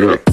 Sure.